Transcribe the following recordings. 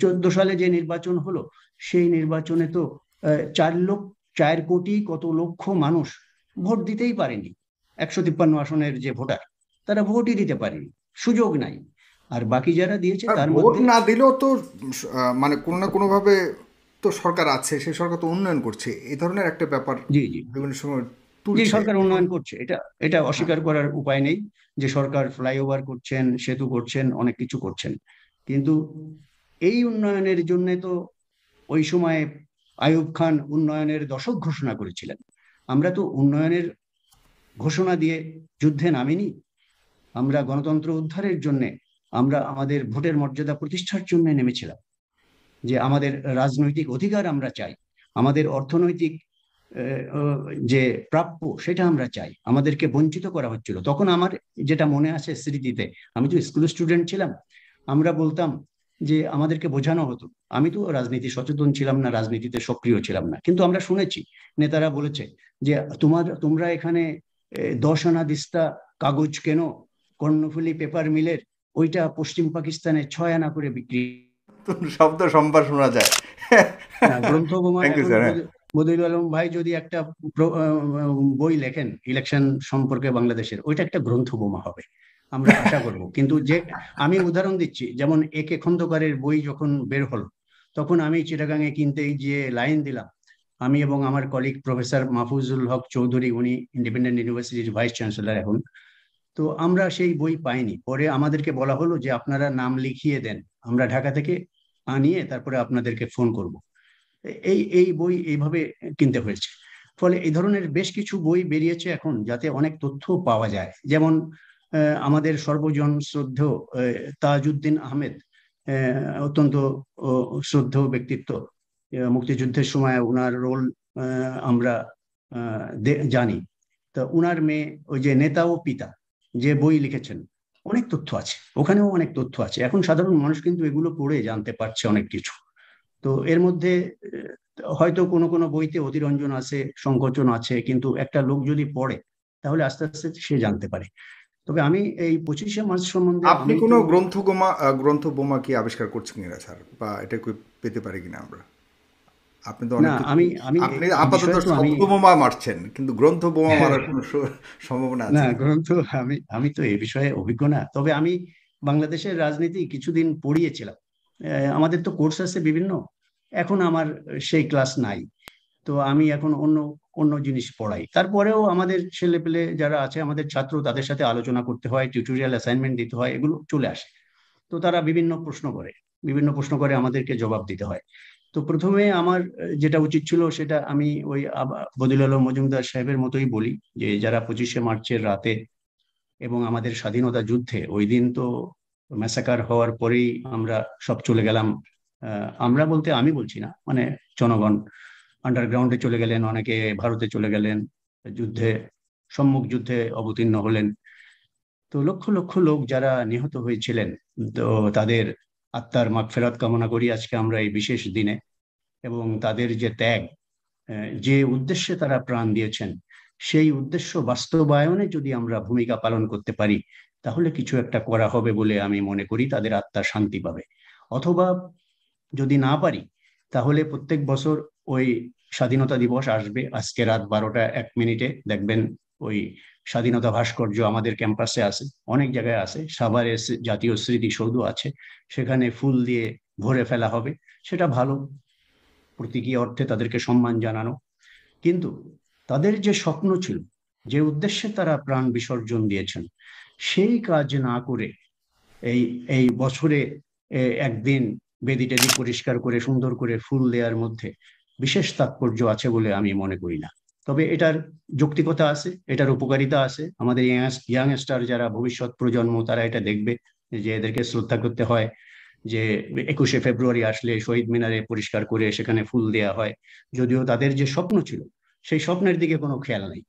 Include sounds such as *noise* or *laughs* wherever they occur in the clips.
চোদ্দ সালে যে নির্বাচন হলো সেই নির্বাচনে তো চার লক্ষ চার কোটি কত লক্ষ মানুষ ভোট দিতেই পারেনি। একশো তিপ্পান্ন আসনের যে ভোটার তারা ভোটই দিতে পারেনি। সুযোগ নাই। আর বাকি যারা দিয়েছে তার ভোট না দিলেও তো মানে কোনো না কোনো ভাবে তো সরকার আছে সেই সরকার তো উন্নয়ন করছে। এই ধরনের একটা ব্যাপার জি জি। বিভিন্ন সময় জি সরকার উন্নয়ন করছে। এটা এটা অস্বীকার করার উপায় নেই যে সরকার ফ্লাইওভার করছেন সেতু করছেন অনেক কিছু করছেন। কিন্তু এই উন্নয়নের জন্য তো ওই সময়ে আয়ুব খান উন্নয়নের দশক ঘোষণা করেছিলেন। আমরা তো উন্নয়নের ঘোষণা দিয়ে যুদ্ধে নামিনি। আমরা গণতন্ত্র উদ্ধারের জন্য আমরা আমাদের ভোটের মর্যাদা প্রতিষ্ঠার জন্য নেমেছিলাম। যে আমাদের রাজনৈতিক অধিকার আমরা চাই, আমাদের অর্থনৈতিক যে প্রাপ্য সেটা আমরা চাই, আমাদেরকে বঞ্চিত করা হচ্ছিল। তখন আমার যেটা মনে আছে স্মৃতিতে, আমি তো স্কুল স্টুডেন্ট ছিলাম, আমরা বলতাম যে আমাদেরকে বোঝানো হতো। আমি তো রাজনীতি সচেতন ছিলাম না রাজনীতিতে সক্রিয় ছিলাম না। কিন্তু আমরা শুনেছি নেতারা বলেছে যে তোমার তোমরা এখানে দশ আনা দিস্তা কাগজ কেন? কর্ণফুলি পেপার মিলের ওইটা পশ্চিম পাকিস্তানে ছয় আনা করে বিক্রি *laughs* শব্দ সম্ভার শোনা যায়। গ্রন্থ বদিউল আলম ভাই যদি একটা বই লেখেন ইলেকশন সম্পর্কে বাংলাদেশের ওইটা একটা গ্রন্থ বোমা হবে। আমরা আশা করব। কিন্তু যে আমি উদাহরণ দিচ্ছি, যেমন একে খন্দকারের বই যখন বের হলো, তখন আমি চিটাগাঙে কিনতে গিয়ে লাইন দিলাম, আমি এবং আমার কলিগ প্রফেসর মাহফুজুল হক চৌধুরী, উনি ইন্ডিপেন্ডেন্ট ইউনিভার্সিটির ভাইস চ্যান্সেলর এখন, তো আমরা সেই বই পাইনি। পরে আমাদেরকে বলা হলো যে আপনারা নাম লিখিয়ে দেন, আমরা ঢাকা থেকে আনিয়ে তারপরে আপনাদেরকে ফোন করব। এই এই বই এইভাবে কিনতে হয়েছে। ফলে এই ধরনের বেশ কিছু বই বেরিয়েছে এখন, যাতে অনেক তথ্য পাওয়া যায়। যেমন আমাদের সর্বজন শ্রদ্ধ তাজউদ্দিন আহমেদ অত্যন্ত শ্রদ্ধ ব্যক্তিত্ব। মুক্তিযুদ্ধের সময় ওনার রোল আমরা জানি। তো উনার মেয়ে, ওই যে নেতা ও পিতা, যে বই লিখেছেন, অনেক তথ্য আছে। ওখানেও অনেক তথ্য আছে। এখন সাধারণ মানুষ কিন্তু এগুলো পড়ে জানতে পারছে অনেক কিছু। তো এর মধ্যে হয়তো কোনো কোনো বইতে অতিরঞ্জন আছে, সংকোচন আছে, কিন্তু একটা লোক যদি পড়ে, তাহলে আস্তে আস্তে সে জানতে পারে। তবে আমি এই পঁচিশে মার্চ সম্বন্ধে আপনি কোনো গ্রন্থ গোমা গ্রন্থ বোমা কি আবিষ্কার করছেন কিনা স্যার? বা এটা পেতে পারি কিনা আমরা? আপনি তো আমি আমি আপনি আপাতত শব্দ বোমা মারছেন কিন্তু গ্রন্থ বোমা মারার কোনো সম্ভাবনা আছে? না গ্রন্থ আমি আমি তো এই বিষয়ে অভিজ্ঞ না। তবে আমি বাংলাদেশের রাজনীতি কিছুদিন পড়িয়েছিলাম। আমাদের তো কোর্স আছে বিভিন্ন। এখন আমার সেই ক্লাস নাই। তো আমি এখন অন্য অন্য জিনিস পড়াই। তারপরেও আমাদের ছেলে পেলে যারা আছে, আমাদের ছাত্র, তাদের সাথে আলোচনা করতে হয় টিউটোরিয়াল অ্যাসাইনমেন্ট দিতে হয়, এগুলো চলে আসে। তো তারা বিভিন্ন প্রশ্ন করে, বিভিন্ন প্রশ্ন করে আমাদেরকে জবাব দিতে হয়। তো প্রথমে আমার যেটা উচিত ছিল, সেটা আমি ওই বদিল আলম মজুমদার সাহেবের মতোই বলি যে, যারা পঁচিশে মার্চের রাতে এবং আমাদের স্বাধীনতা যুদ্ধে, ওই দিন তো ম্যাসাকার হওয়ার পরেই আমরা সব চলে গেলাম। আমরা বলতে আমি বলছি না মানে জনগণ আন্ডারগ্রাউন্ডে চলে গেলেন, অনেকে ভারতে চলে গেলেন, যুদ্ধে, সম্মুখ যুদ্ধে অবতীর্ণ হলেন। তো লক্ষ লক্ষ লোক যারা নিহত হয়েছিলেন, তো তাদের আত্মার মাগ ফেরত কামনা করি আজকে আমরা এই বিশেষ দিনে। এবং তাদের যে ত্যাগ যে উদ্দেশ্যে তারা প্রাণ দিয়েছেন, সেই উদ্দেশ্য বাস্তবায়নে যদি আমরা ভূমিকা পালন করতে পারি, তাহলে কিছু একটা করা হবে বলে আমি মনে করি, তাদের আত্মা শান্তি পাবে। অথবা যদি না পারি, তাহলে প্রত্যেক বছর ওই স্বাধীনতা দিবস আসবে আজকে রাত বারোটা এক মিনিটে। দেখবেন ওই স্বাধীনতা ভাস্কর্য আমাদের ক্যাম্পাসে আছে, অনেক জায়গায় আছে। সাভারে জাতীয় স্মৃতিসৌধ আছে, সেখানে ফুল দিয়ে ভরে ফেলা হবে। সেটা ভালো প্রতীকী অর্থে তাদেরকে সম্মান জানানো। কিন্তু তাদের যে স্বপ্ন ছিল, যে উদ্দেশ্যে তারা প্রাণ বিসর্জন দিয়েছেন, সেই কাজ না করে এই এই বছরে একদিন বেদি টেদি পরিষ্কার করে সুন্দর করে ফুল দেওয়ার মধ্যে বিশেষ তাৎপর্য আছে বলে আমি মনে করি না। তবে এটার যৌক্তিকতা আছে, এটার উপকারিতা আছে। আমাদের ইয়াংস্টার যারা ভবিষ্যৎ প্রজন্ম, তারা এটা দেখবে যে এদেরকে শ্রদ্ধা করতে হয় যে একুশে ফেব্রুয়ারি আসলে শহীদ মিনারে পরিষ্কার করে সেখানে ফুল দেয়া হয়। যদিও তাদের যে স্বপ্ন ছিল, সেই স্বপ্নের দিকে কোনো খেয়াল নেই।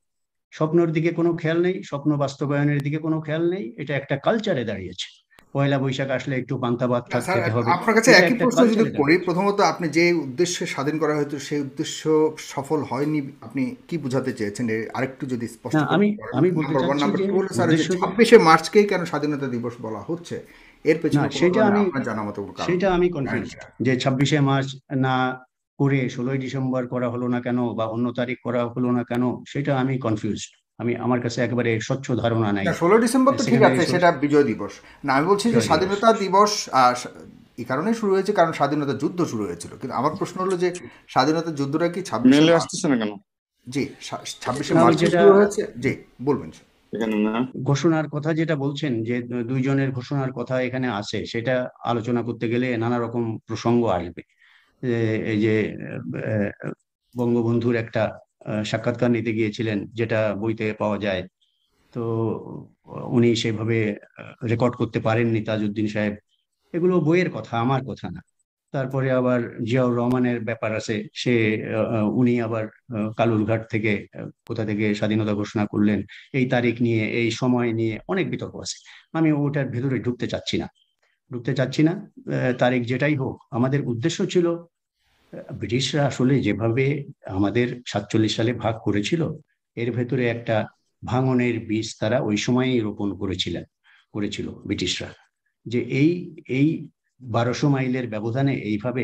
স্বপ্নের দিকে কোনো খেয়াল নেই, স্বপ্ন বাস্তবায়নের দিকে কোনো খেয়াল নেই। এটা একটা কালচারে দাঁড়িয়েছে। পয়লা বৈশাখ আসলে একটু পান্তা ভাত খেতে হবে। আপনার কাছে একই প্রশ্ন যদি করি প্রথমত আপনি যে উদ্দেশ্যে স্বাধীন করা হয়তো সেই উদ্দেশ্য সফল হয়নি আপনি কি বোঝাতে চেয়েছেন? আরেকটু যদি স্পষ্ট আমি আমি বলতে চাচ্ছি ছাব্বিশে মার্চকেই কেন স্বাধীনতা দিবস বলা হচ্ছে? এর পেছনে সেটা আমি জানা মতো সেটা আমি কনফিউজ যে ছাব্বিশে মার্চ না করে ষোলোই ডিসেম্বর করা হলো না কেন বা অন্য তারিখ করা হলো না কেন সেটা আমি কনফিউজ আমি আমার কাছে একেবারে স্বচ্ছ ধারণা নাই। ষোলো ডিসেম্বর তো ঠিক আছে সেটা বিজয় দিবস। না আমি বলছি যে স্বাধীনতা দিবস এই কারণে শুরু হয়েছে কারণ স্বাধীনতা যুদ্ধ শুরু হয়েছিল। কিন্তু আমার প্রশ্ন হলো যে স্বাধীনতা যুদ্ধটা কি ছাব্বিশে আসতেছে না কেন? জি ছাব্বিশে মার্চ শুরু হয়েছে? জি বলবেন। ঘোষণার কথা যেটা বলছেন যে দুইজনের ঘোষণার কথা এখানে আছে সেটা আলোচনা করতে গেলে নানা রকম প্রসঙ্গ আসবে। এই যে বঙ্গবন্ধুর একটা সাক্ষাৎকার নিতে গিয়েছিলেন, যেটা বইতে পাওয়া যায়। তো উনি সেভাবে রেকর্ড করতে পারেননি তাজউদ্দিন সাহেব। এগুলো বইয়ের কথা, আমার কথা না। তারপরে আবার জিয়াউর রহমানের ব্যাপার আছে। সে উনি আবার কালুরঘাট থেকে কোথা থেকে স্বাধীনতা ঘোষণা করলেন। এই তারিখ নিয়ে, এই সময় নিয়ে অনেক বিতর্ক আছে। আমি ওটার ভেতরে ঢুকতে চাচ্ছি না। ঢুকতে চাচ্ছি না তারিখ যেটাই হোক। আমাদের উদ্দেশ্য ছিল ব্রিটিশরা আসলে যেভাবে আমাদের সাতচল্লিশ সালে ভাগ করেছিল, এর ভেতরে একটা ভাঙনের বীজ তারা ওই সময়ই রোপণ করেছিলেন, করেছিল ব্রিটিশরা। যে এই এই বারোশো মাইলের ব্যবধানে এইভাবে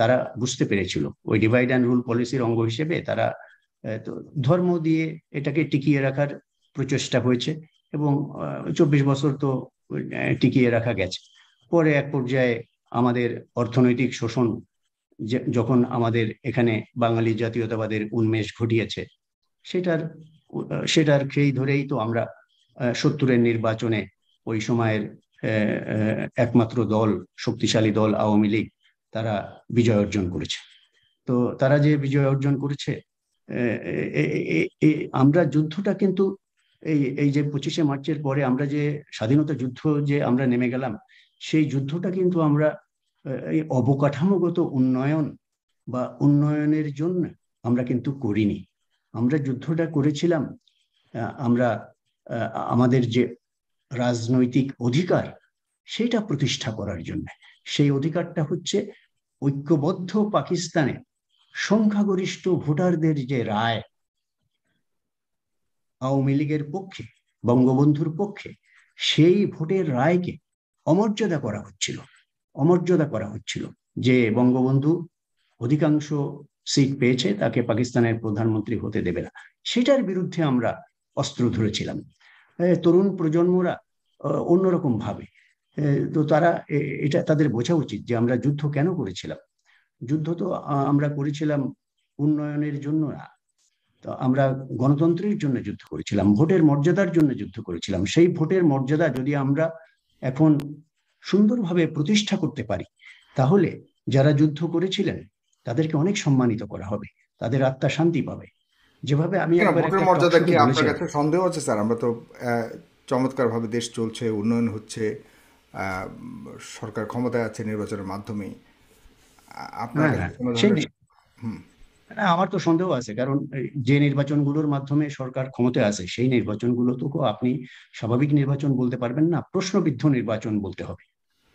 তারা বুঝতে পেরেছিল। ওই ডিভাইড অ্যান্ড রুল পলিসির অঙ্গ হিসেবে তারা ধর্ম দিয়ে এটাকে টিকিয়ে রাখার প্রচেষ্টা হয়েছে এবং চব্বিশ বছর তো টিকিয়ে রাখা গেছে। পরে এক পর্যায়ে আমাদের অর্থনৈতিক শোষণ যখন আমাদের এখানে বাঙালি জাতীয়তাবাদের উন্মেষ ঘটিয়েছে, সেটার সেটার খেই ধরেই তো আমরা সত্তরের নির্বাচনে ওই সময়ের একমাত্র দল, শক্তিশালী দল আওয়ামী লীগ, তারা বিজয় অর্জন করেছে। তো তারা যে বিজয় অর্জন করেছে আমরা যুদ্ধটা কিন্তু এই এই যে পঁচিশে মার্চের পরে আমরা যে স্বাধীনতা যুদ্ধ যে আমরা নেমে গেলাম, সেই যুদ্ধটা কিন্তু আমরা এই অবকাঠামোগত উন্নয়ন বা উন্নয়নের জন্য আমরা কিন্তু করিনি। আমরা যুদ্ধটা করেছিলাম আমরা আমাদের যে রাজনৈতিক অধিকার সেটা প্রতিষ্ঠা করার জন্য। সেই অধিকারটা হচ্ছে ঐক্যবদ্ধ পাকিস্তানে সংখ্যাগরিষ্ঠ ভোটারদের যে রায় আওয়ামী লীগের পক্ষে, বঙ্গবন্ধুর পক্ষে, সেই ভোটের রায়কে অমর্যাদা করা হচ্ছিল। অমর্যাদা করা হচ্ছিল যে বঙ্গবন্ধু অধিকাংশ সিট পেয়েছে, তাকে পাকিস্তানের প্রধানমন্ত্রী হতে দেবে না। সেটার বিরুদ্ধে আমরা অস্ত্র ধরেছিলাম। তরুণ প্রজন্মরা অন্যরকম ভাবে। তো তারা এটা তাদের বোঝা উচিত যে আমরা যুদ্ধ কেন করেছিলাম। যুদ্ধ তো আমরা করেছিলাম উন্নয়নের জন্য না। তো আমরা গণতন্ত্রের জন্য যুদ্ধ করেছিলাম, ভোটের মর্যাদার জন্য যুদ্ধ করেছিলাম। সেই ভোটের মর্যাদা যদি আমরা এখন সুন্দরভাবে প্রতিষ্ঠা করতে পারি। তাহলে যারা যুদ্ধ করেছিলেন তাদেরকে অনেক সম্মানিত করা হবে। তাদের আত্মা শান্তি পাবে। যেভাবে আমি মর্যাদা কি আপনার কাছে সন্দেহ আছে স্যার? আমরা তো চমৎকার ভাবে দেশ চলছে উন্নয়ন হচ্ছে সরকার ক্ষমতায় আছে নির্বাচনের মাধ্যমে। আপনার হ্যাঁ, হ্যাঁ। আমার তো সন্দেহ আছে কারণ যে নির্বাচনগুলোর মাধ্যমে সরকার ক্ষমতায় আছে সেই নির্বাচনগুলো তো আপনি স্বাভাবিক নির্বাচন বলতে পারবেন না প্রশ্নবিদ্ধ নির্বাচন বলতে হবে।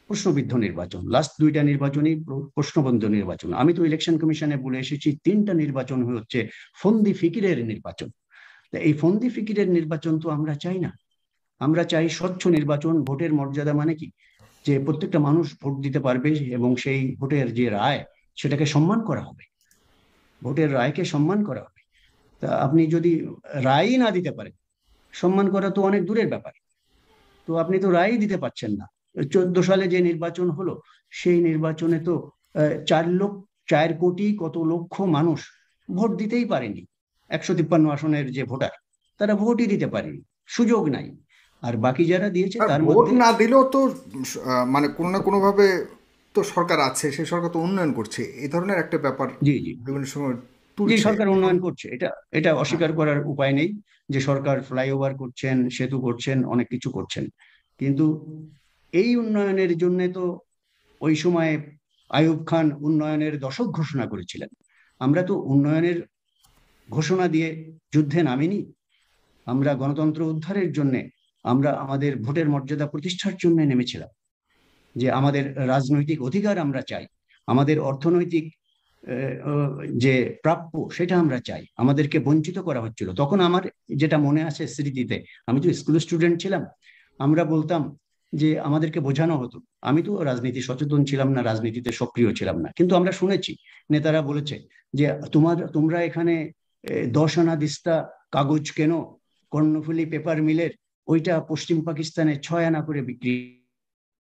প্রশ্নবিদ্ধ নির্বাচন। লাস্ট দুইটা নির্বাচনই প্রশ্নবদ্ধ নির্বাচন। আমি তো ইলেকশন কমিশনে বলে এসেছি, তিনটা নির্বাচন হচ্ছে ফন্দি ফিকিরের নির্বাচন। এই ফন্দি ফিকিরের নির্বাচন তো আমরা চাই না। আমরা চাই স্বচ্ছ নির্বাচন, ভোটের মর্যাদা মানে কি? যে প্রত্যেকটা মানুষ ভোট দিতে পারবে এবং সেই ভোটের যে রায়, সেটাকে সম্মান করা হবে। ভোটের রায়কে সম্মান করা হবে। তা আপনি যদি রায়ই না দিতে পারেন, সম্মান করা তো অনেক দূরের ব্যাপার। তো আপনি তো রায়ই দিতে পারছেন না। চোদ্দ সালে যে নির্বাচন হলো সেই নির্বাচনে তো চার লক্ষ চার কোটি কত লক্ষ মানুষ ভোট দিতেই পারেনি। একশো তিপ্পান্ন আসনের যে ভোটার তারা ভোটই দিতে পারেনি। সুযোগ নাই। আর বাকি যারা দিয়েছে তার ভোট না দিলেও তো মানে কোনো না কোনো ভাবে তো সরকার আছে সেই সরকার তো উন্নয়ন করছে। এই ধরনের একটা ব্যাপার জি জি। বিভিন্ন সময় সরকার উন্নয়ন করছে। এটা এটা অস্বীকার করার উপায় নেই যে সরকার ফ্লাইওভার করছেন সেতু করছেন অনেক কিছু করছেন। কিন্তু এই উন্নয়নের জন্য তো ওই সময়ে আয়ুব খান উন্নয়নের দশক ঘোষণা করেছিলেন। আমরা তো উন্নয়নের ঘোষণা দিয়ে যুদ্ধে নামিনি। আমরা গণতন্ত্র উদ্ধারের জন্যে আমরা আমাদের ভোটের মর্যাদা প্রতিষ্ঠার জন্য নেমেছিলাম। যে আমাদের রাজনৈতিক অধিকার আমরা চাই, আমাদের অর্থনৈতিক যে প্রাপ্য সেটা আমরা চাই, আমাদেরকে বঞ্চিত করা হচ্ছিল। তখন আমার যেটা মনে আছে স্মৃতিতে, আমি তো স্কুল স্টুডেন্ট ছিলাম, আমরা বলতাম যে আমাদেরকে বোঝানো হতো। আমি তো রাজনীতি সচেতন ছিলাম না, রাজনীতিতে সক্রিয় ছিলাম না। কিন্তু আমরা শুনেছি, নেতারা বলেছে যে তোমার, তোমরা এখানে দশ আনা দিস্তা কাগজ কেন? কর্ণফুলি পেপার মিলের ওইটা পশ্চিম পাকিস্তানে ছয় আনা করে বিক্রি